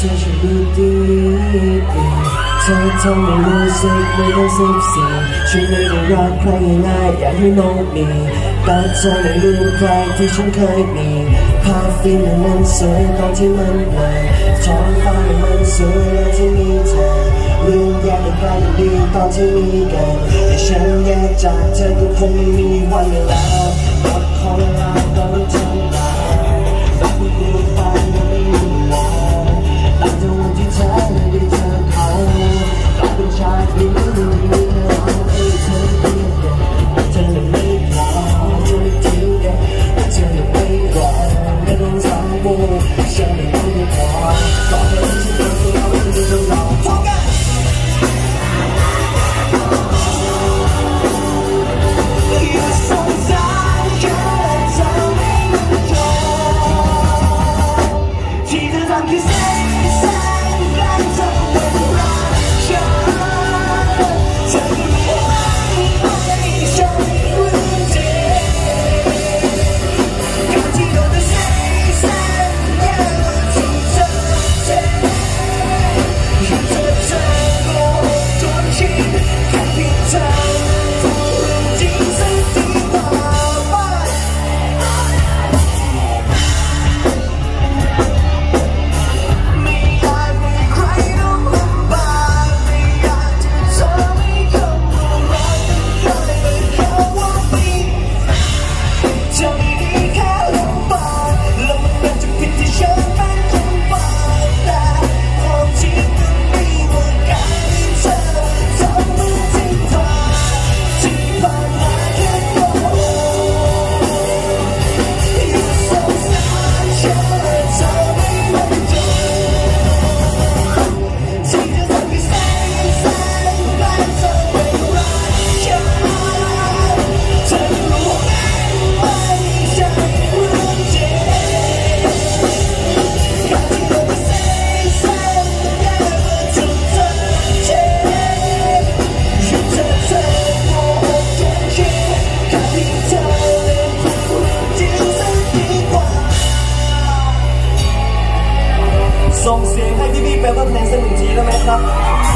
เธอฉัดีเธอทำให้รู้สึกไม่ต้องซึมเศร้าฉันไม่ได้รักใครง่ายอยากให้น้องมีแต่เธอได้ลืมใครที่ฉันเคยมีภาพฟินมันสวยตอนที่มันเบลอท้องฟ้ามันสวยตอนที่มีเธอลืมแยกกันได้ดีตอนที่มีกันแต่ฉันแยกจากเธอก็คงไม่มีวันแล้วรักของเราต้องเธอ 有个男生你直都没有